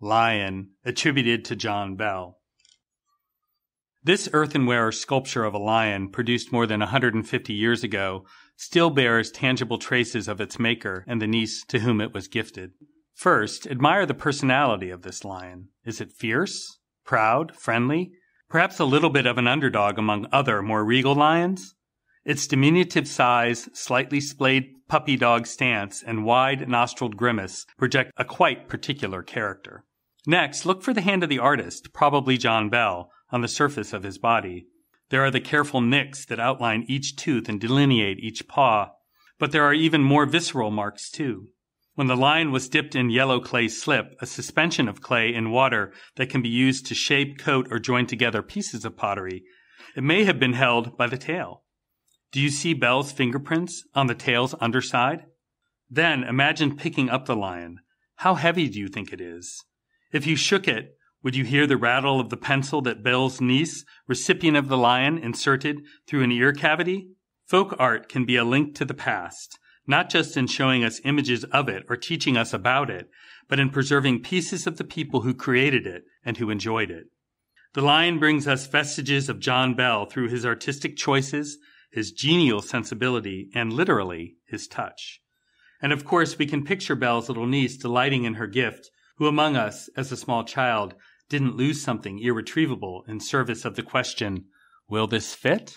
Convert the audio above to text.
lion, attributed to John Bell. This earthenware sculpture of a lion, produced more than 150 years ago, still bears tangible traces of its maker and the niece to whom it was gifted. First, admire the personality of this lion. Is it fierce, proud, friendly? Perhaps a little bit of an underdog among other more regal lions? Its diminutive size, slightly splayed puppy dog stance, and wide nostriled grimace project a quite particular character. Next, look for the hand of the artist, probably John Bell, on the surface of his body. There are the careful nicks that outline each tooth and delineate each paw. But there are even more visceral marks, too. When the lion was dipped in yellow clay slip, a suspension of clay in water that can be used to shape, coat, or join together pieces of pottery, it may have been held by the tail. Do you see Bell's fingerprints on the tail's underside? Then imagine picking up the lion. How heavy do you think it is? If you shook it, would you hear the rattle of the pencil that Bell's niece, recipient of the lion, inserted through an ear cavity? Folk art can be a link to the past, not just in showing us images of it or teaching us about it, but in preserving pieces of the people who created it and who enjoyed it. The lion brings us vestiges of John Bell through his artistic choices, his genial sensibility, and literally his touch. And of course, we can picture Bell's little niece delighting in her gift who among us, as a small child, didn't lose something irretrievable in service of the question, Will this fit?